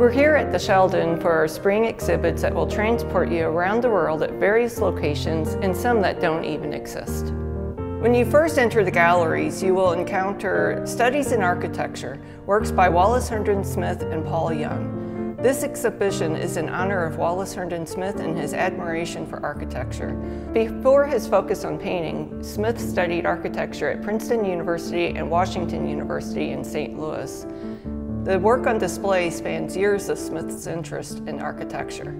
We're here at the Sheldon for our spring exhibits that will transport you around the world at various locations and some that don't even exist. When you first enter the galleries, you will encounter Studies in Architecture, works by Wallace Herndon Smith and Paul Young. This exhibition is in honor of Wallace Herndon Smith and his admiration for architecture. Before his focus on painting, Smith studied architecture at Princeton University and Washington University in St. Louis. The work on display spans years of Smith's interest in architecture.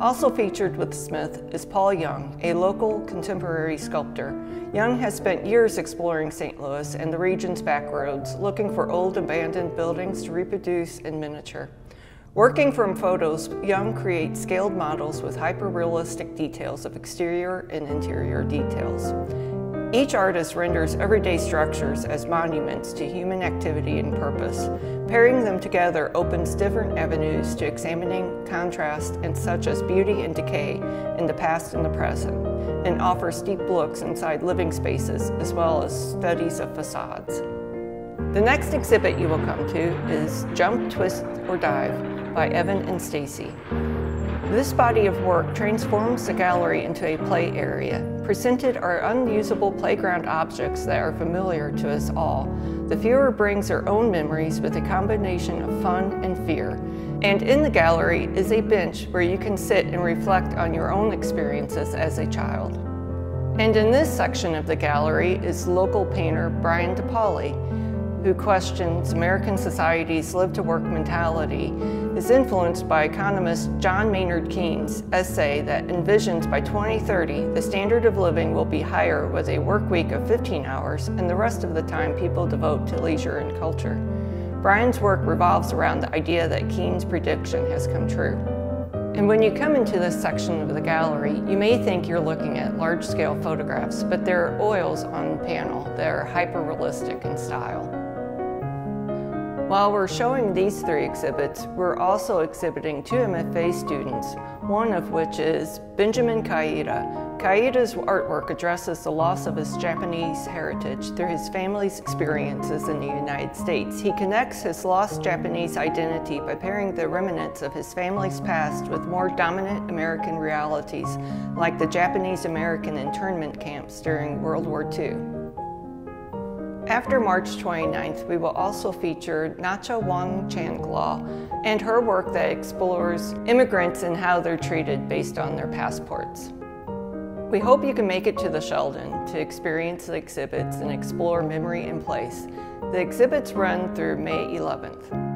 Also featured with Smith is Paul Young, a local contemporary sculptor. Young has spent years exploring St. Louis and the region's backroads, looking for old abandoned buildings to reproduce in miniature. Working from photos, Young creates scaled models with hyper-realistic details of exterior and interior details. Each artist renders everyday structures as monuments to human activity and purpose. Pairing them together opens different avenues to examining contrast and such as beauty and decay in the past and the present, and offers deep looks inside living spaces as well as studies of facades. The next exhibit you will come to is Jump, Twist, or Dive by Evan and Stacy. This body of work transforms the gallery into a play area. Presented are unusable playground objects that are familiar to us all. The viewer brings their own memories with a combination of fun and fear. And in the gallery is a bench where you can sit and reflect on your own experiences as a child. And in this section of the gallery is local painter Brian DePauli, who questions American society's live to work mentality, is influenced by economist John Maynard Keynes' essay that envisions by 2030 the standard of living will be higher with a work week of 15 hours and the rest of the time people devote to leisure and culture. Brian's work revolves around the idea that Keynes' prediction has come true. And when you come into this section of the gallery, you may think you're looking at large-scale photographs, but there are oils on panel that are hyper-realistic in style. While we're showing these three exhibits, we're also exhibiting two MFA students, one of which is Benjamin Kaida. Kaida's artwork addresses the loss of his Japanese heritage through his family's experiences in the United States. He connects his lost Japanese identity by pairing the remnants of his family's past with more dominant American realities, like the Japanese-American internment camps during World War II. After March 29th, we will also feature Nacha Wang Changlaw and her work that explores immigrants and how they're treated based on their passports. We hope you can make it to the Sheldon to experience the exhibits and explore memory in place. The exhibits run through May 11th.